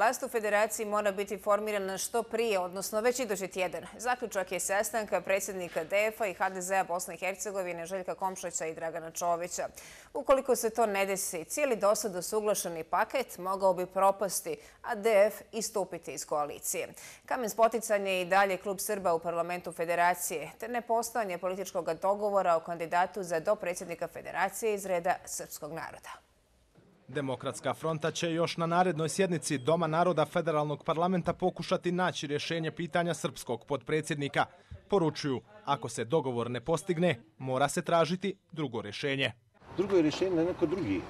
Vlast u federaciji mora biti formirana što prije, odnosno već idući tjedan. Zaključak je sastanka predsjednika DF-a i HDZ-a Bosne i Hercegovine Željka Komšića i Dragana Čovića. Ukoliko se to ne desi, cijeli dosad usuglašeni paket mogao bi propasti, a DF istupiti iz koalicije. Kamen spoticanje je i dalje klub Srba u parlamentu federacije, te nepostojanje političkog dogovora o kandidatu za do predsjednika federacije iz reda srpskog naroda. Demokratska fronta će još na narednoj sjednici Doma naroda federalnog parlamenta pokušati naći rješenje pitanja srpskog podpredsjednika. Poručuju, ako se dogovor ne postigne, mora se tražiti drugo rješenje. Drugo je rješenje da neko drugi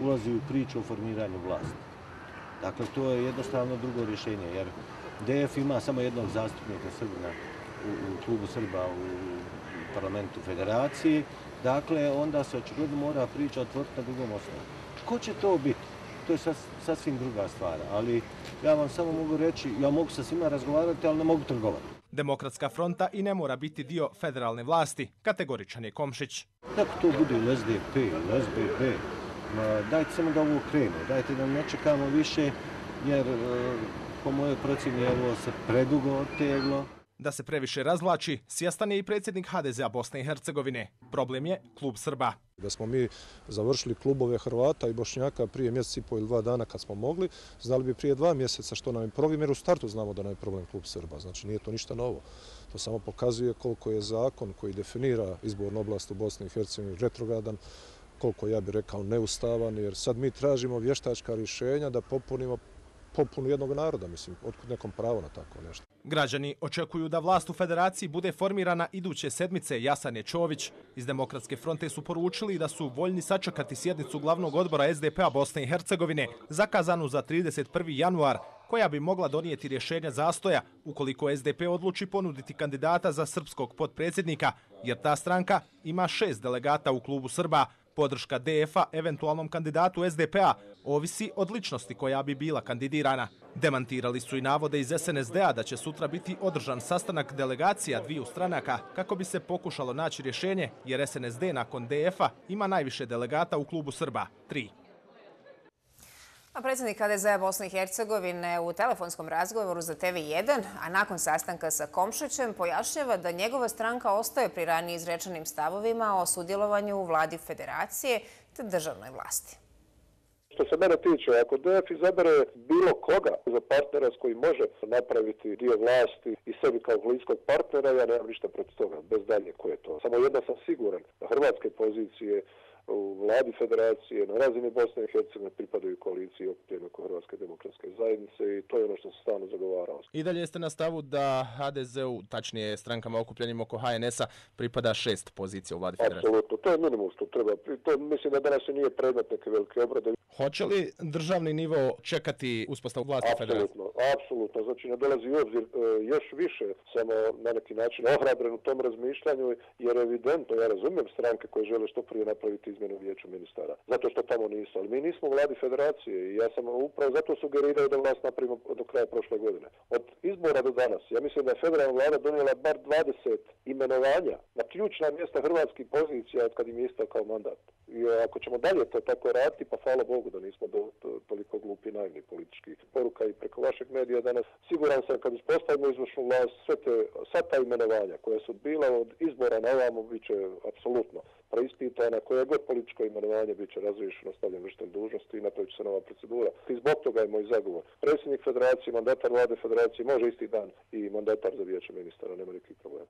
ulazi u priču o formiranju vlasti. Dakle, to je jednostavno drugo rješenje, jer DF ima samo jednog zastupnika Srbina u, u klubu Srba u parlamentu federacije. Dakle, onda se očigledno mora priča otvoriti na drugom osnovu. Ko će to biti? To je sasvim druga stvar, ali ja vam samo mogu reći, ja mogu sa svima razgovarati, ali ne mogu trgovati. Demokratska fronta i ne mora biti dio federalne vlasti, kategoričan je Komšić. Neko to bude ili SDP ili SBB, dajte samo da ovo krenu, dajte da ne čekamo više, jer e, po mojoj procjeni ovo se predugo oteglo. Da se previše razvlači, svjestan je i predsjednik HDZ-a Bosne i Hercegovine. Problem je klub Srba. Da smo mi završili klubove Hrvata i Bošnjaka prije mjeseci i po ili dva dana kad smo mogli, znali bi prije dva mjeseca što nam je problem, jer u startu znamo da nam je problem klub Srba. Znači nije to ništa novo. To samo pokazuje koliko je zakon koji definira izbornu oblast u Bosni i Hercegovini retrogradan, koliko ja bih rekao neustavan, jer sad mi tražimo vještačka rješenja da popunimo popunu jednog naroda, mislim, otkud nekom pravo na tako nešto. Građani očekuju da vlast u federaciji bude formirana iduće sedmice. Jasan je Čović iz Demokratske fronte su poručili da su voljni sačekati sjednicu glavnog odbora SDP-a Bosne i Hercegovine, zakazanu za 31. januar, koja bi mogla donijeti rješenja zastoja ukoliko SDP odluči ponuditi kandidata za srpskog podpredsjednika, jer ta stranka ima šest delegata u klubu Srba, Podrška DF-a eventualnom kandidatu SDP-a ovisi od ličnosti koja bi bila kandidirana. Demantirali su i navode iz SNSD-a da će sutra biti održan sastanak delegacija dviju stranaka kako bi se pokušalo naći rješenje jer SNSD nakon DF-a ima najviše delegata u klubu Srba, tri. A predsjednik HDZ Bosne i Hercegovine u telefonskom razgovoru za TV1, a nakon sastanka sa Komšićem, pojašnjava da njegova stranka ostaje pri ranije izrečenim stavovima o sudjelovanju u vladi federacije te državnoj vlasti. Što se mene tiče, ako DF izabere bilo koga za partnera s koji može napraviti dio vlasti i sebi kao bliskog partnera, ja nemam ništa protiv toga, bez dalje koje je to. Samo jedna sam siguran da hrvatske pozicije u vladi federacije na razini Bosne i Hercegovine pripadaju koaliciji okupljene oko Hrvatske demokratske zajednice i to je ono što se stano zagovarao. I dalje ste na stavu da HDZ-u, tačnije strankama okupljenim oko HNS-a, pripada šest pozicija u vladi federacije? Apsolutno, to je minimum što treba. To mislim da danas nije predmet neke velike obrade. Hoće li državni nivo čekati uspostavu vlasti federacije? Apsolutno, apsolutno. Znači ne dolazi u obzir e, još više samo na neki način ohrabren u tom razmišljanju jer evidentno, ja razumijem stranke koje žele što prije napraviti izmjenu vijeću ministara. Zato što tamo nisu. Ali mi nismo vladi federacije i ja sam upravo zato sugerirao da vlast napravimo do kraja prošle godine. Od izbora do danas, ja mislim da je federalna vlada donijela bar 20 imenovanja na ključna mjesta hrvatskih pozicija od kad im je kao mandat. I e, ako ćemo dalje to tako raditi, pa hvala Bogu da nismo do, to, toliko glupi najmi politički poruka i preko vašeg medija danas. Siguran sam kad uspostavimo izvršnu vlast, sve te, sva ta imenovanja koja su bila od izbora na ovamo, bit će apsolutno preispitana, koje god političko imenovanje bit će razriješeno stavljen vršten dužnosti i napravit će se nova procedura. I zbog toga je moj zagovor. Predsjednik federacije, mandatar vlade federacije može isti dan i mandatar za vijeće ministara, nema nekih problema.